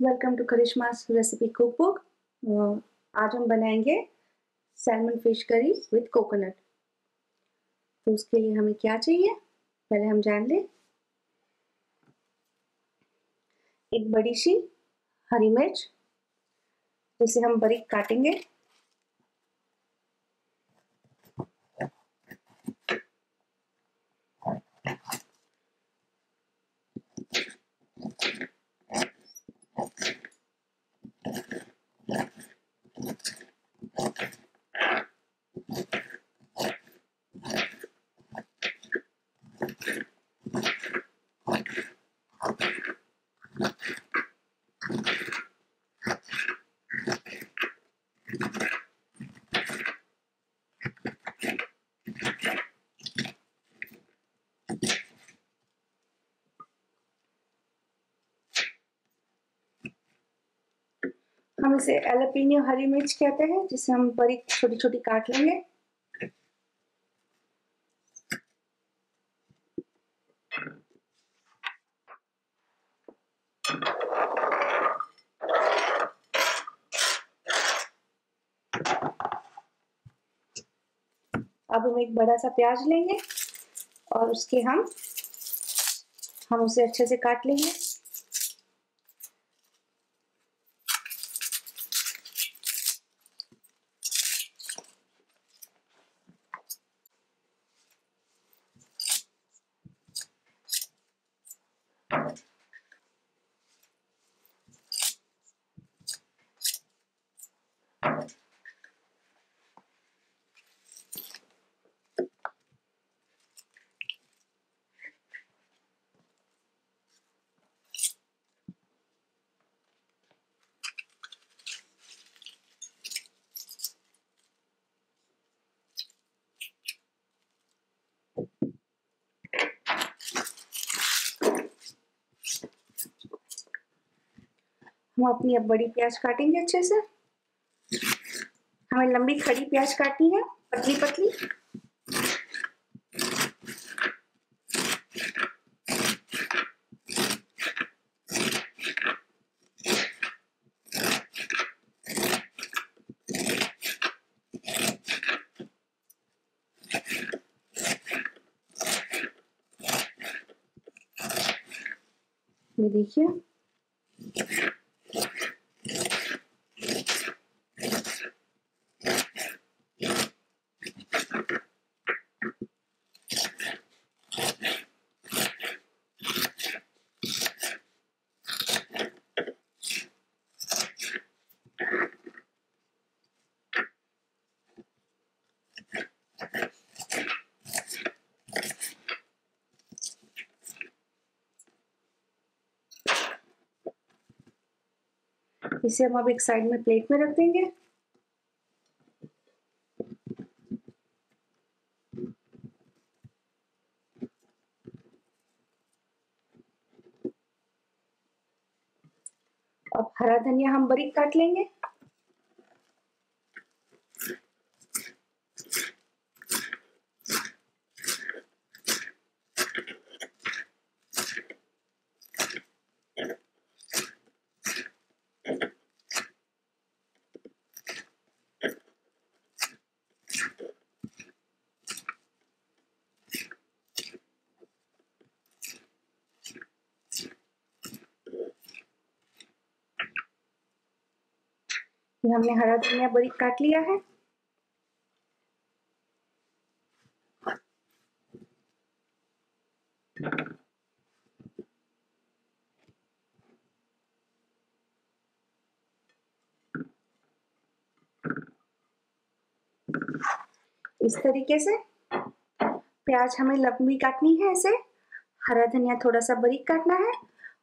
Welcome to Karishma's recipe cook book आज हम बनाएँगे salmon fish curry with coconut तो उसके लिए हमें क्या चाहिए? पहले हम जान लें। एक बड़ी सी हरी मिर्च, जिसे हम बारीक काटेंगे। हम इसे एलोपिनियो हरी मिर्च कहते हैं, जिसे हम बड़ी छोटी छोटी काट लेंगे। अब हम एक बड़ा सा प्याज लेंगे, और उसके हम हम उसे अच्छे से काट लेंगे। हम अपनी अब बड़ी प्याज काटेंगे अच्छे से। हमें लंबी खड़ी प्याज काटनी है, पतली पतली। ये देखिए। इसे हम अब एक साइड में प्लेट में रख देंगे। अब हरा धनिया हम बारीक काट लेंगे। ये हमने हरा धनिया बारीक काट लिया है। इस तरीके से प्याज हमें लंबी काटनी है ऐसे हरा धनिया थोड़ा सा बारीक काटना है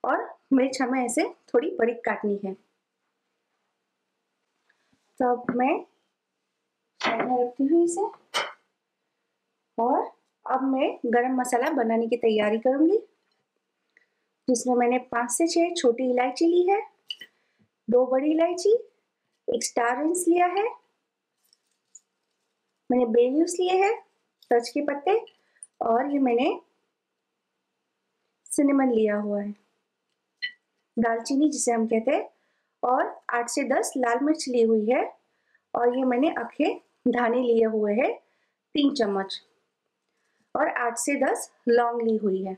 और मिर्च हमें ऐसे थोड़ी बारीक काटनी है। तो अब मैं रखती हूँ इसे। और अब मैं गरम मसाला बनाने की तैयारी करूँगी, जिसमें मैंने पाँच से छह छोटी इलायची ली है, दो बड़ी इलायची, एक स्टार इंस लिया है, मैंने बेलीव्स लिए हैं, तज के पत्ते, और ये मैंने सिनेमन लिया हुआ है। दालचीनी जिसे हम कहते हैं और आठ से दस लाल मिर्च ली हुई है और ये मैंने अखे धाने लिए हुए हैं, तीन चम्मच। और आठ से दस लौंग ली हुई है।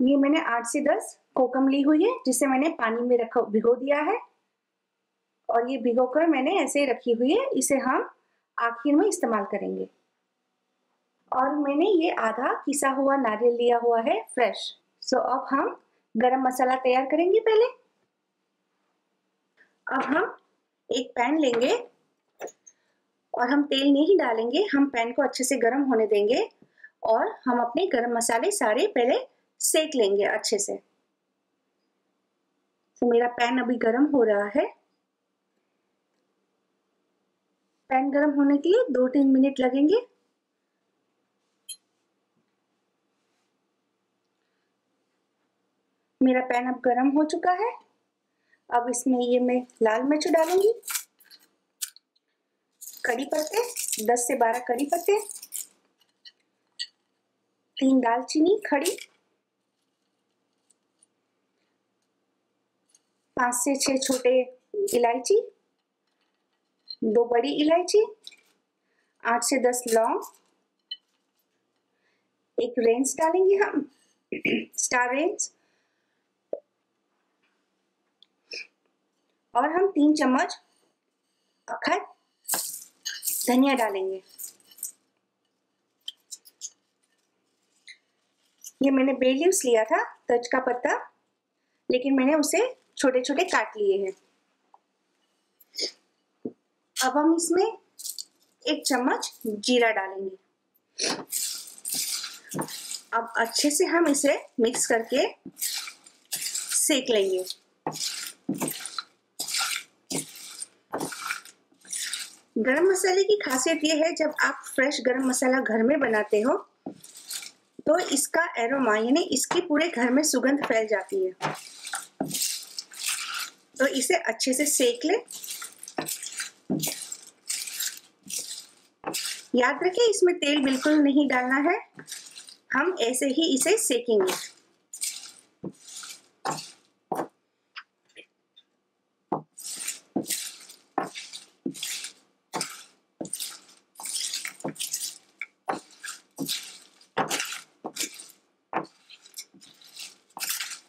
ये मैंने आठ से दस कोकम ली हुई है, जिसे मैंने पानी में रखा, भिगो दिया है। और ये भिगो कर मैंने ऐसे रखी हुई है, इसे हम आखिर में इस्तेमाल करेंगे। और मैंने ये आधा किसा हुआ नारियल लिया हुआ है फ्रेश सो so, अब हम गरम मसाला तैयार करेंगे पहले। अब हम एक पैन लेंगे और हम तेल नहीं डालेंगे हम पैन को अच्छे से गर्म होने देंगे और हम अपने गरम मसाले सारे पहले सेक लेंगे अच्छे से। तो मेरा पैन अभी गर्म हो रहा है। पैन गर्म होने के लिए दो तीन मिनट लगेंगे। मेरा पैन अब गर्म हो चुका है। अब इसमें ये मैं लाल मिर्च डालूँगी। कड़ी पत्ते 10 से 12 कड़ी पत्ते, तीन दालचीनी, खड़ी, पाँच से छह छोटे इलायची, दो बड़ी इलायची, आठ से दस लौंग, एक रेंज डालेंगे हम, स्टार रेंज और हम तीन चम्मच अखर धनिया डालेंगे। ये मैंने बे लीव्स लिया था, तज का पत्ता, लेकिन मैंने उसे छोटे छोटे काट लिए हैं। अब हम इसमें एक चम्मच जीरा डालेंगे। अब अच्छे से हम इसे मिक्स करके सेक लेंगे। गरम मसाले की खासियत यह है, जब आप फ्रेश गरम मसाला घर में बनाते हो तो इसका एरोमा यानी इसकी पूरे घर में सुगंध फैल जाती है। तो इसे अच्छे से सेक ले। याद रखें, इसमें तेल बिल्कुल नहीं डालना है। हम ऐसे ही इसे सेकेंगे।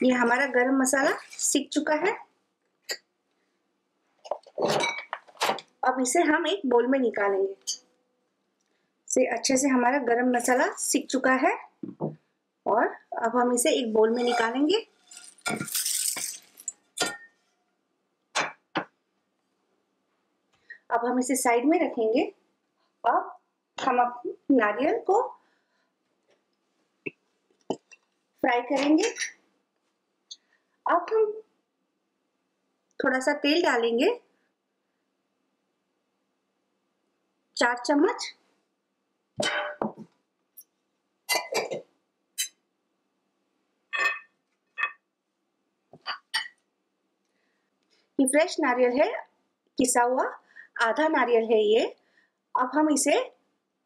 ये हमारा गरम मसाला सीख चुका है। अब इसे हम एक बोल में निकालेंगे। से अच्छे से हमारा गरम मसाला सीख चुका है। और अब हम इसे एक बोल में निकालेंगे। अब हम इसे साइड में रखेंगे। अब हम नारियल को फ्राई करेंगे। अब हम थोड़ा सा तेल डालेंगे। चार चम्मच। ये फ्रेश नारियल है किसा हुआ आधा नारियल है ये। अब हम इसे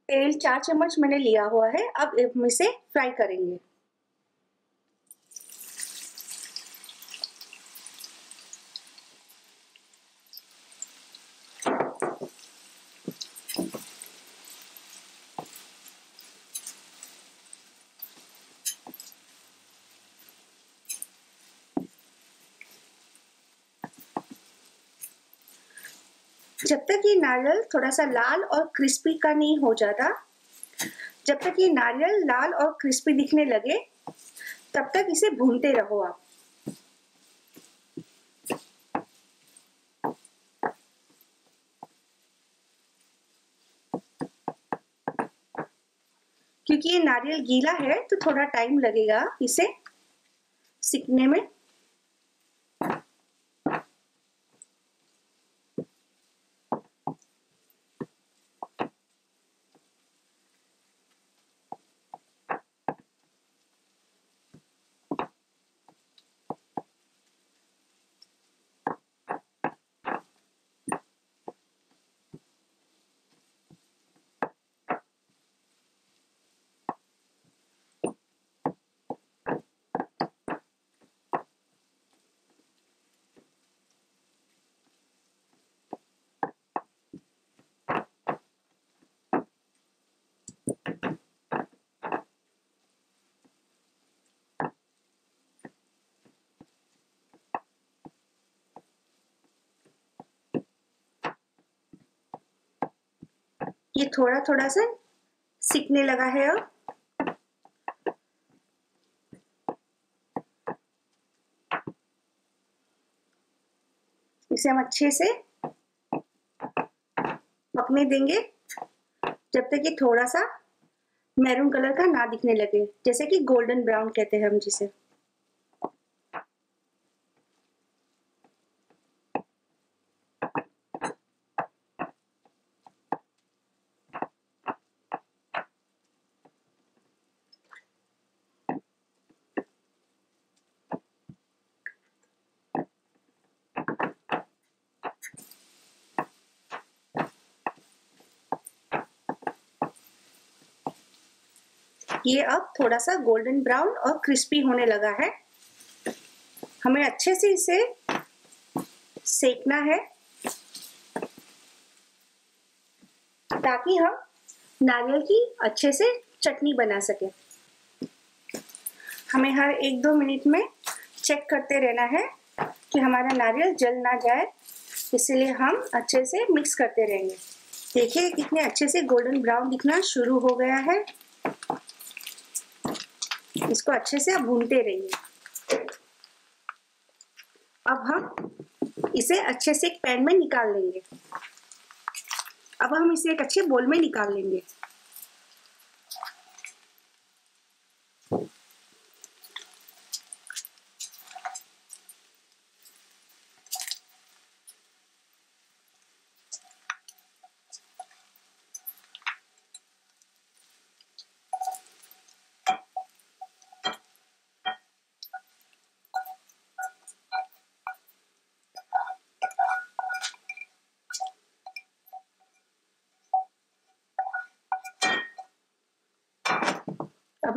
तेल, चार चम्मच मैंने लिया हुआ है, अब हम इसे फ्राई करेंगे। जब तक ये नारियल थोड़ा सा लाल और क्रिस्पी का नहीं हो जाता, जब तक ये नारियल लाल और क्रिस्पी दिखने लगे, तब तक इसे भूनते रहो आप। ये नारियल गीला है तो थोड़ा टाइम लगेगा इसे सीखने में। ये थोड़ा थोड़ा सा सीखने लगा है अब। इसे हम अच्छे से पकने देंगे, जब तक ये थोड़ा सा मैरून कलर का ना दिखने लगे, जैसे कि गोल्डन ब्राउन कहते हैं हम जिसे। ये अब थोड़ा सा गोल्डन ब्राउन और क्रिस्पी होने लगा है। हमें अच्छे से इसे सेकना है। ताकि हम नारियल की अच्छे से चटनी बना सके। हमें हर एक दो मिनट में चेक करते रहना है कि हमारा नारियल जल ना जाए। इसलिए हम अच्छे से मिक्स करते रहेंगे। देखिए, कितने अच्छे से गोल्डन ब्राउन दिखना शुरू हो गया है। इसको अच्छे से आप भूनते रहिए। अब हम इसे अच्छे से एक पैन में निकाल लेंगे। अब हम इसे एक अच्छे बोल में निकाल लेंगे।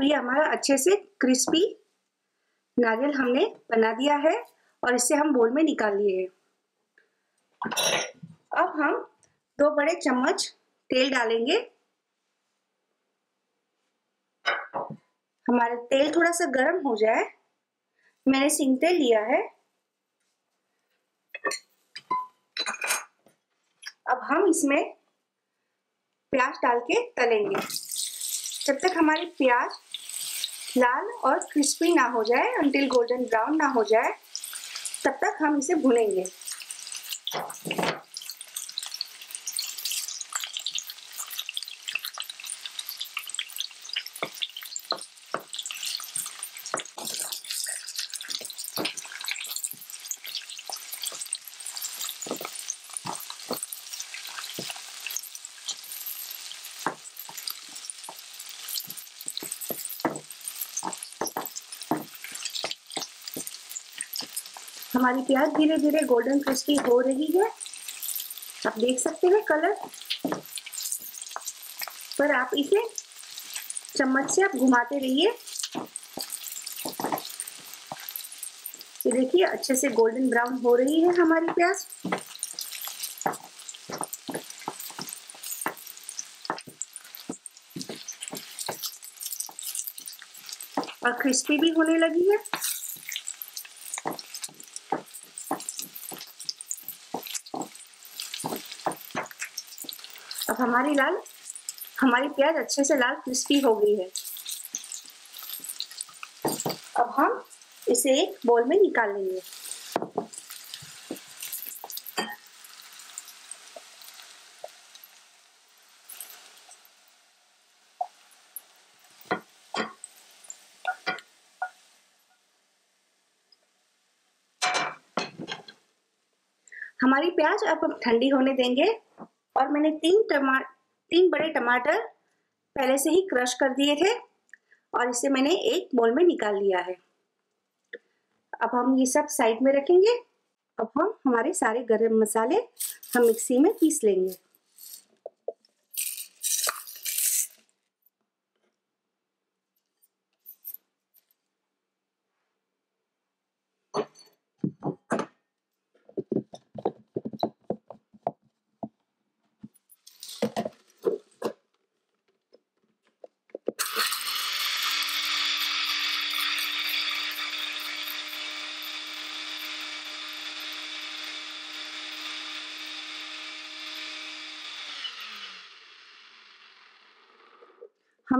ये हमारा अच्छे से क्रिस्पी नारियल हमने बना दिया है और इसे हम बोल में निकाल लिए अब हम दो बड़े चम्मच तेल डालेंगे। हमारा तेल थोड़ा सा गर्म हो जाए। मैंने सिंग तेल लिया है। अब हम इसमें प्याज डाल के तलेंगे। जब तक हमारी प्याज लाल और क्रिस्पी ना हो जाए अंटिल गोल्डन ब्राउन ना हो जाए, तब तक हम इसे भुनेंगे। हमारी प्याज धीरे धीरे गोल्डन क्रिस्पी हो रही है। आप देख सकते हैं कलर पर आप इसे चम्मच से आप घुमाते रहिए। ये देखिए, अच्छे से गोल्डन ब्राउन हो रही है हमारी प्याज और क्रिस्पी भी होने लगी है। हमारी लाल, हमारी प्याज अच्छे से लाल क्रिस्पी हो गई है। अब हम इसे एक बोल में निकाल लेंगे। हमारी प्याज अब हम ठंडी होने देंगे। और मैंने तीन टमा, तीन बड़े टमाटर पहले से ही क्रश कर दिए थे और इसे मैंने एक बोल में निकाल लिया है। अब हम ये सब साइड में रखेंगे। अब हम हमारे सारे गरम मसाले हम मिक्सी में पीस लेंगे।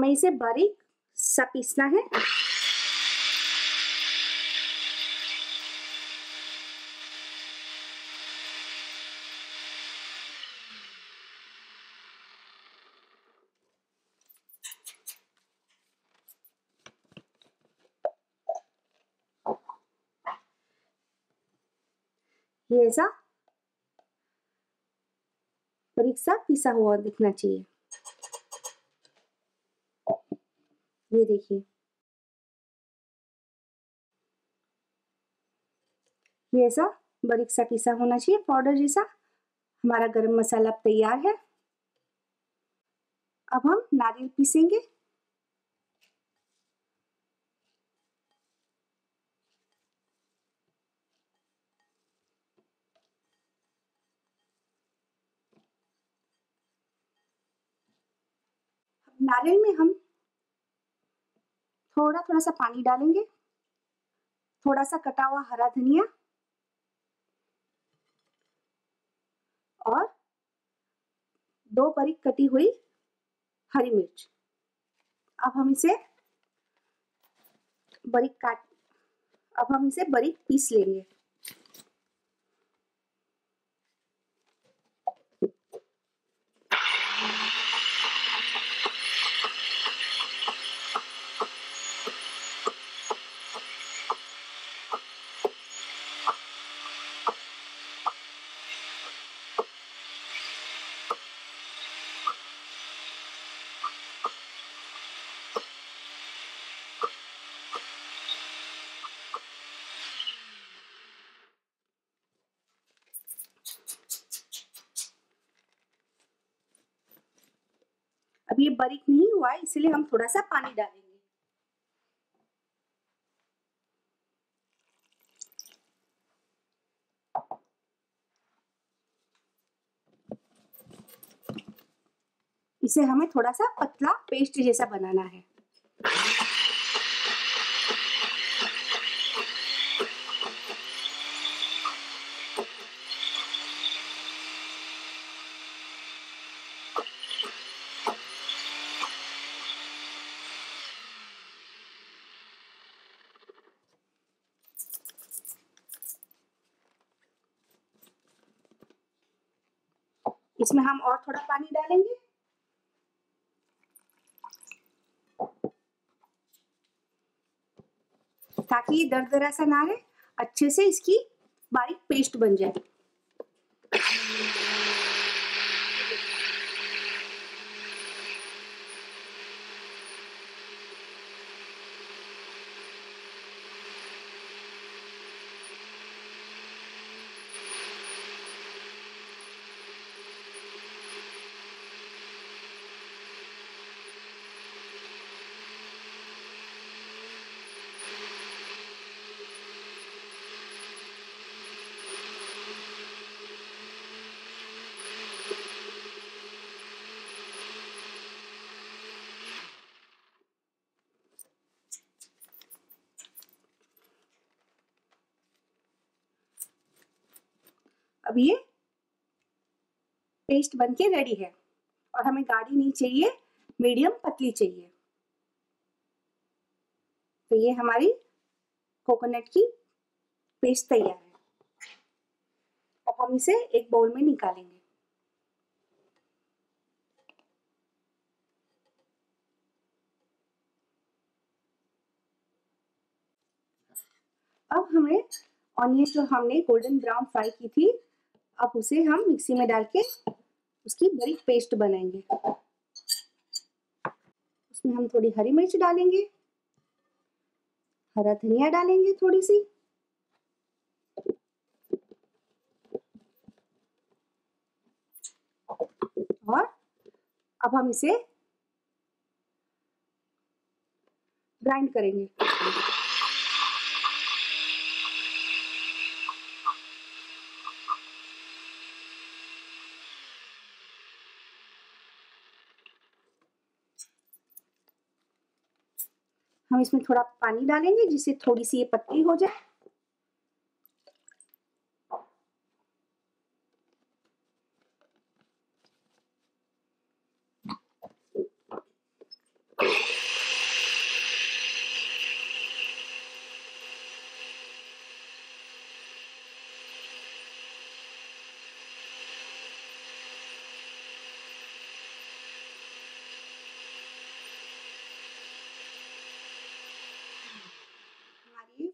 हमें इसे बारीक सा पीसना है। ये ऐसा बारीक सा पिसा हुआ दिखना चाहिए। ये देखिए। ये ऐसा बारीक सा पिसा होना चाहिए, पाउडर जैसा। हमारा गरम मसाला तैयार है। अब हम नारियल पीसेंगे। नारियल में हम थोड़ा थोड़ा सा पानी डालेंगे। थोड़ा सा कटा हुआ हरा धनिया। और दो बारीक कटी हुई हरी मिर्च। अब हम इसे बारीक काट, अब हम इसे बारीक पीस लेंगे। बारीक नहीं हुआ है, इसलिए हम थोड़ा सा पानी डालेंगे। इसे हमें थोड़ा सा पतला पेस्ट जैसा बनाना है। इसमें हम और थोड़ा पानी डालेंगे। ताकि ये दर दरा सा ना रहे, अच्छे से इसकी बारीक पेस्ट बन जाए। अब ये पेस्ट बनके रेडी है। और हमें गाढ़ी नहीं चाहिए मीडियम पतली चाहिए। तो ये हमारी कोकोनट की पेस्ट तैयार है। अब हम इसे एक बाउल में निकालेंगे। अब हमें ऑनियन जो हमने गोल्डन ब्राउन फ्राई की थी अब उसे हम मिक्सी में डाल के उसकी बड़ी पेस्ट बनाएँगे। उसमें हम थोड़ी हरी मिर्च डालेंगे, हरा धनिया डालेंगे थोड़ी सी और अब हम इसे ग्राइंड करेंगे। इसमें थोड़ा पानी डालेंगे जिससे थोड़ी सी ये पतली हो जाए अब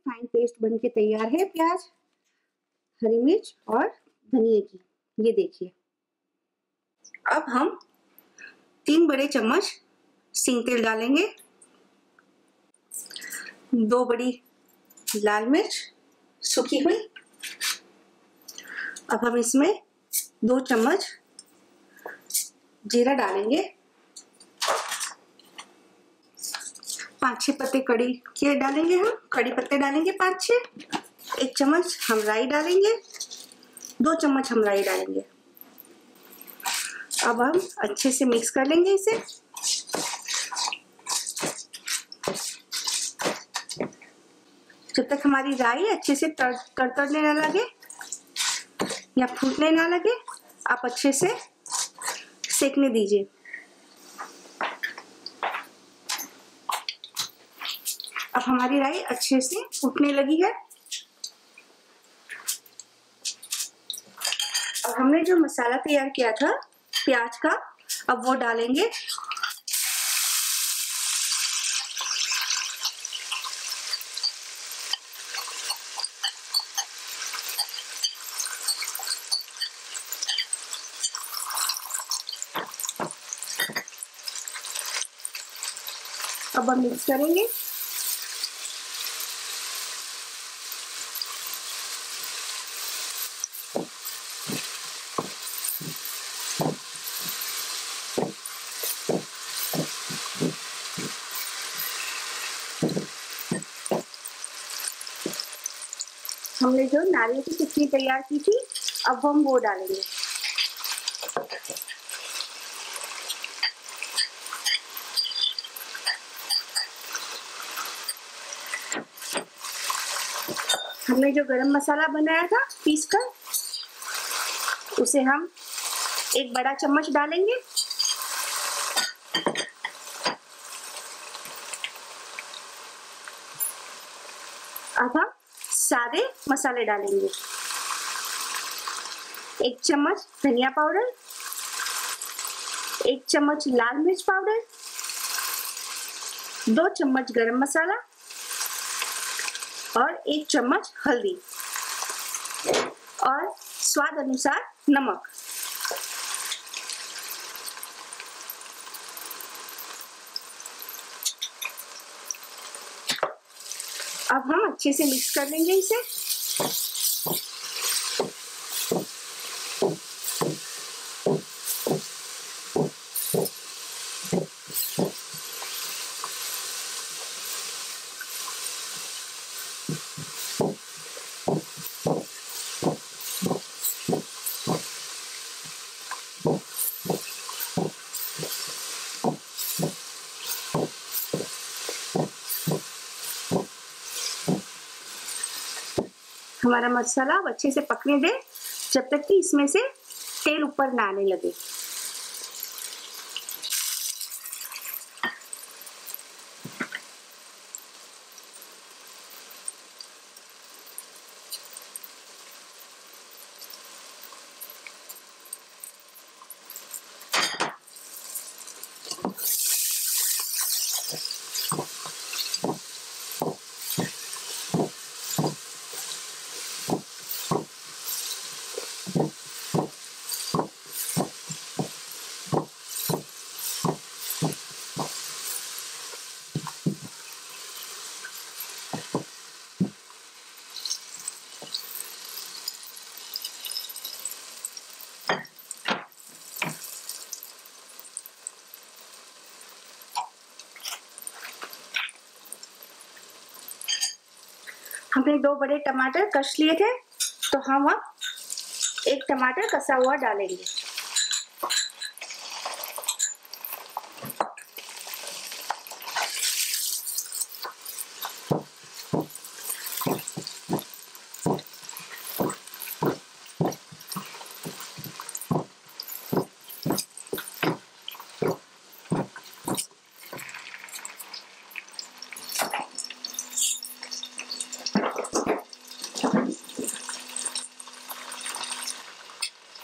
फाइन पेस्ट बन के तैयार है प्याज, हरी मिर्च और धनिए की। ये देखिए। अब हम तीन बड़े चम्मच सिंग तेल डालेंगे। दो बड़ी लाल मिर्च सूखी हुई। अब हम इसमें दो चम्मच जीरा डालेंगे। पाँच छह पत्ते कड़ी के डालेंगे हम। कड़ी पत्ते डालेंगे पाँच छह एक चम्मच हम राई डालेंगे। दो चम्मच हम राई डालेंगे। अब हम अच्छे से मिक्स कर लेंगे इसे। जब तक हमारी राई अच्छे से तर तड़तड़ने ना लगे या फूटने ना लगे, आप अच्छे से सेकने दीजिए। अब हमारी राई अच्छे से फूटने लगी है। अब हमने जो मसाला तैयार किया था, प्याज का, अब वो डालेंगे। अब हम मिक्स करेंगे। हमने जो नारियल की चटनी तैयार की थी, अब हम वो डालेंगे। हमने जो गरम मसाला बनाया था पीस कर उसे हम एक बड़ा चम्मच डालेंगे अब हम सादे मसाले डालेंगे। एक चम्मच धनिया पाउडर, एक चम्मच लाल मिर्च पाउडर, दो चम्मच गरम मसाला और एक चम्मच हल्दी और स्वाद अनुसार नमक। अब हम अच्छे से मिक्स कर लेंगे इसे। हमारा मसाला अच्छे से पकने दे। जब तक कि इसमें से तेल ऊपर ना आने लगे। हमने दो बड़े टमाटर कस लिए थे तो हम अब एक टमाटर कसा हुआ डालेंगे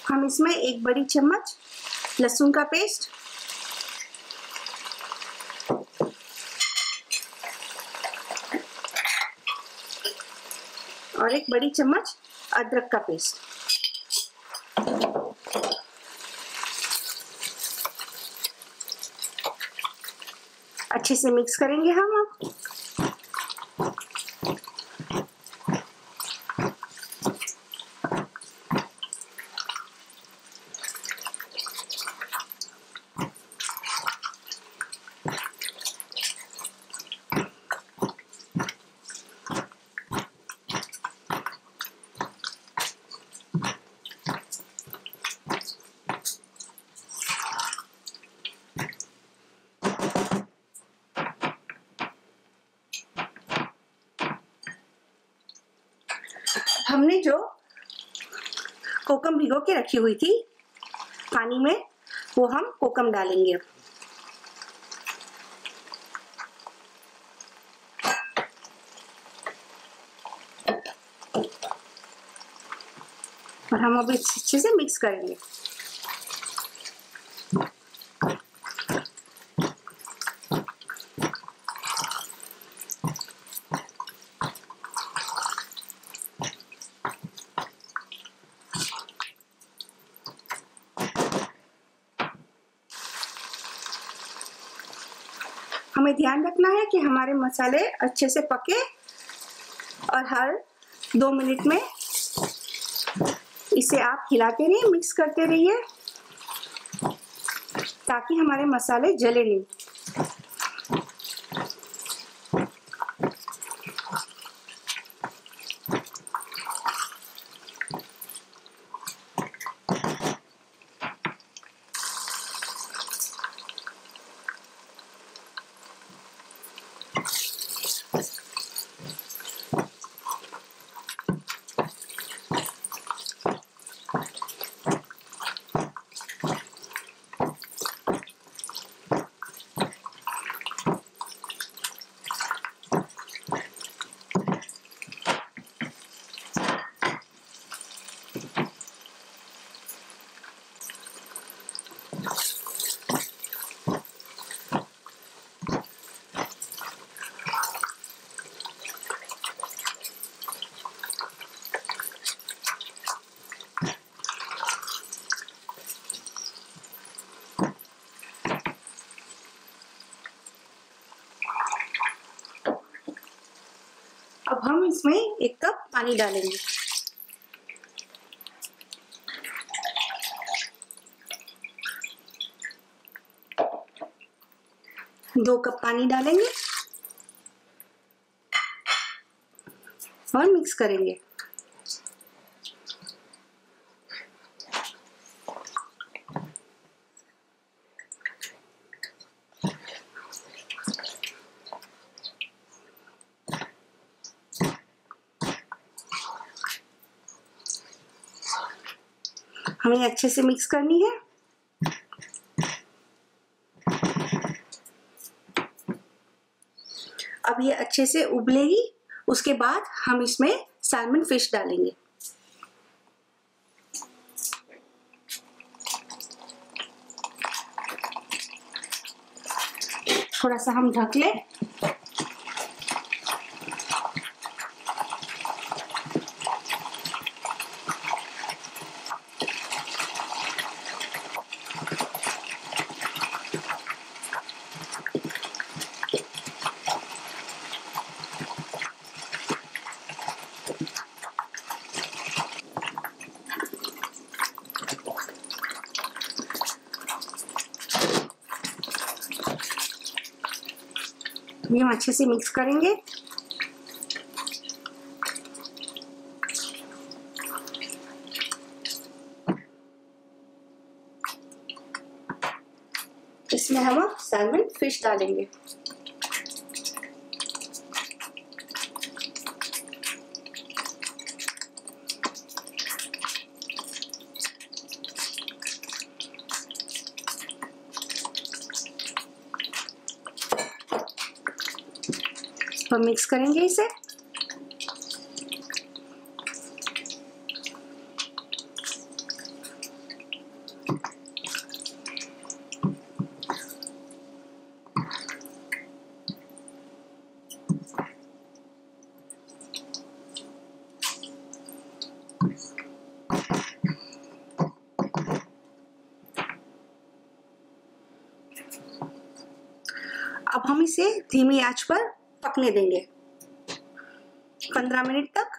हम इसमें एक बड़ी चम्मच लहसुन का पेस्ट, और एक बड़ी चम्मच अदरक का पेस्ट। अच्छे से मिक्स करेंगे हम अब हमने जो कोकम भिगो के रखी हुई थी। पानी में वो हम कोकम डालेंगे। और हम अभी अच्छे से मिक्स करेंगे हमें ध्यान रखना है कि हमारे मसाले अच्छे से पके और हर दो मिनट में इसे आप हिलाते रहिए मिक्स करते रहिए ताकि हमारे मसाले जले नहीं। अब हम इसमें एक कप पानी डालेंगे। दो कप पानी डालेंगे और मिक्स करेंगे। हमें अच्छे से मिक्स करनी है। अब ये अच्छे से उबलेगी, उसके बाद हम इसमें सैलमन फ़िश डालेंगे। थोड़ा सा हम ढक लें। ये हम अच्छे से मिक्स करेंगे। इसमें हम सैलमन फ़िश डालेंगे। मिक्स करेंगे इसे अब हम इसे धीमी आँच पर पकने देंगे। पंद्रह मिनट तक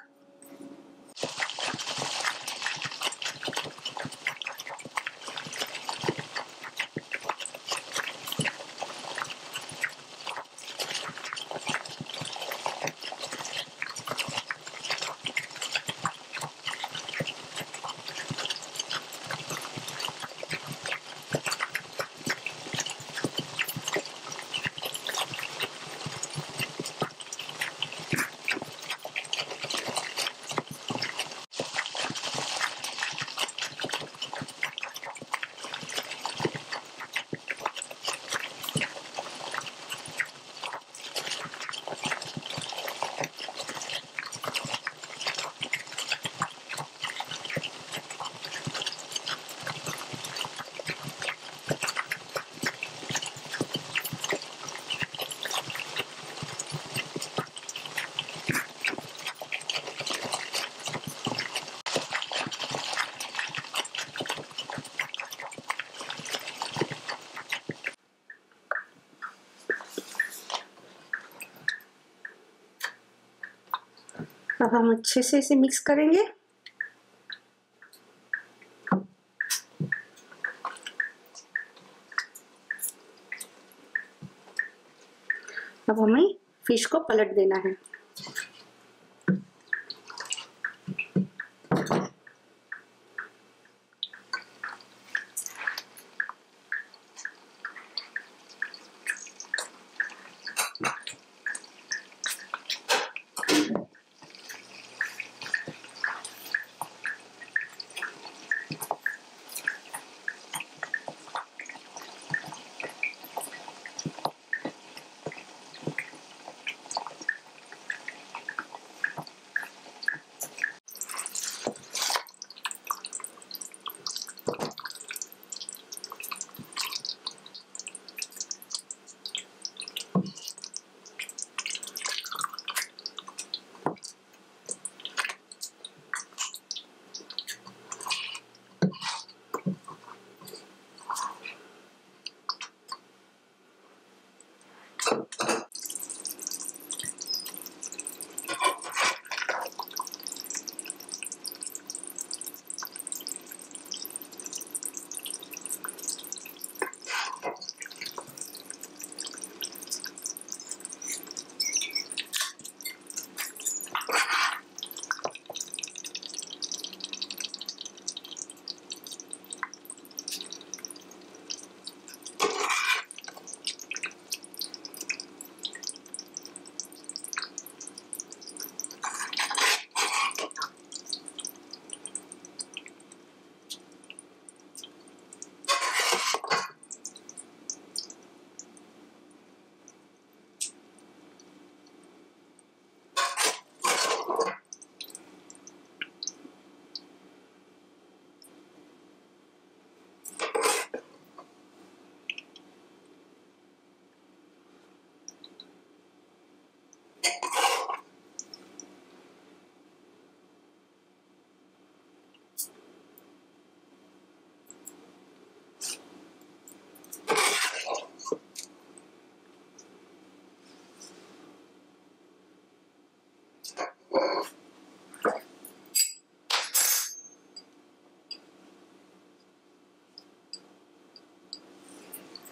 अब हम अच्छे से इसे मिक्स करेंगे। अब हमें फ़िश को पलट देना है।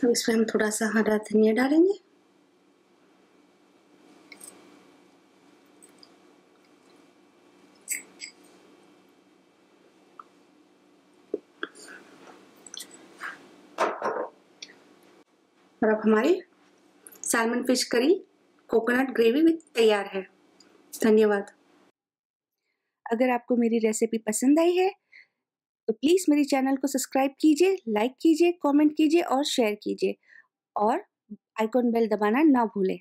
अब इसमें हम थोड़ा सा हरा धनिया डालेंगे। और अब हमारी salmon fish curry coconut gravy भी तैयार है। धन्यवाद। अगर आपको मेरी रेसिपी पसंद आई है तो प्लीज़ मेरे चैनल को सब्सक्राइब कीजिए लाइक कीजिए कमेंट कीजिए और शेयर कीजिए और आइकॉन बेल दबाना ना भूलें।